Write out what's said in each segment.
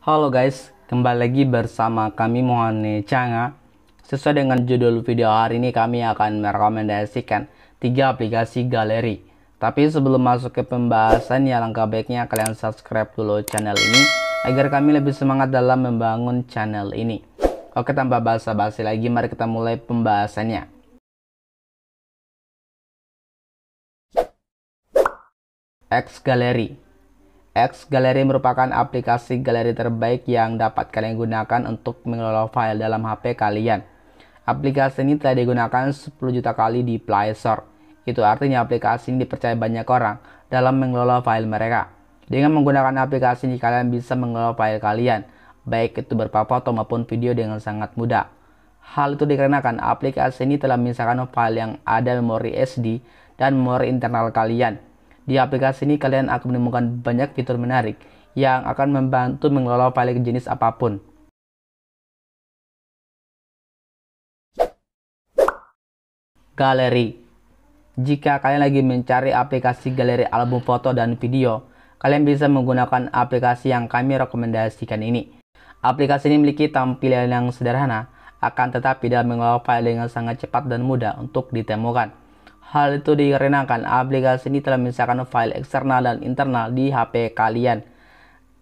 Halo guys, kembali lagi bersama kami Mohane Changa. Sesuai dengan judul video hari ini kami akan merekomendasikan tiga aplikasi galeri. Tapi sebelum masuk ke pembahasan ya langkah baiknya kalian subscribe dulu channel ini agar kami lebih semangat dalam membangun channel ini. Oke tanpa basa-basi lagi mari kita mulai pembahasannya. X Gallery X Gallery merupakan aplikasi galeri terbaik yang dapat kalian gunakan untuk mengelola file dalam HP kalian. Aplikasi ini telah digunakan 10 juta kali di Play Store. Itu artinya aplikasi ini dipercaya banyak orang dalam mengelola file mereka. Dengan menggunakan aplikasi ini kalian bisa mengelola file kalian, baik itu berupa foto maupun video dengan sangat mudah. Hal itu dikarenakan aplikasi ini telah memisahkan file yang ada memori SD dan memori internal kalian di aplikasi ini kalian akan menemukan banyak fitur menarik yang akan membantu mengelola file jenis apa pun. Galeri Jika kalian lagi mencari aplikasi galeri album foto dan video, kalian bisa menggunakan aplikasi yang kami rekomendasikan ini. Aplikasi ini memiliki tampilan yang sederhana, akan tetapi dalam mengelola file dengan sangat cepat dan mudah untuk ditemukan. Hal itu dikarenakan aplikasi ini telah memisahkan file eksternal dan internal di HP kalian.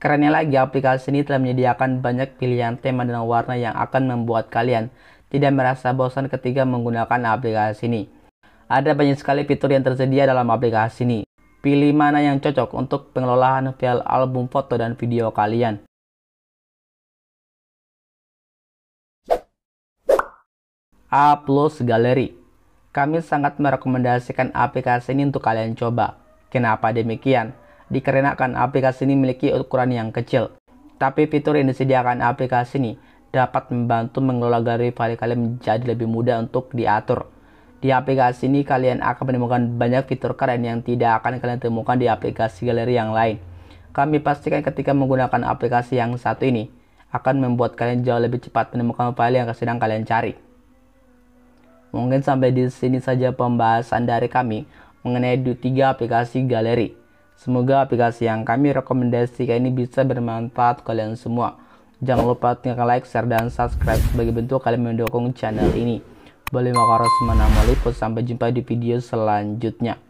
Kerennya lagi, aplikasi ini telah menyediakan banyak pilihan tema dan warna yang akan membuat kalian tidak merasa bosan ketika menggunakan aplikasi ini. Ada banyak sekali fitur yang tersedia dalam aplikasi ini. Pilih mana yang cocok untuk pengelolaan file album foto dan video kalian. Plus Gallery kami sangat merekomendasikan aplikasi ini untuk kalian coba. Kenapa demikian? Dikarenakan aplikasi ini memiliki ukuran yang kecil. Tapi fitur yang disediakan aplikasi ini dapat membantu mengelola galeri file kalian menjadi lebih mudah untuk diatur. Di aplikasi ini kalian akan menemukan banyak fitur keren yang tidak akan kalian temukan di aplikasi galeri yang lain. Kami pastikan ketika menggunakan aplikasi yang satu ini akan membuat kalian jauh lebih cepat menemukan file yang sedang kalian cari. Mungkin sampai di sini saja pembahasan dari kami mengenai tiga aplikasi galeri. Semoga aplikasi yang kami rekomendasikan ini bisa bermanfaat kalian semua. Jangan lupa tinggalkan like, share, dan subscribe sebagai bentuk kalian mendukung channel ini. Boleh makaros mana Sampai jumpa di video selanjutnya.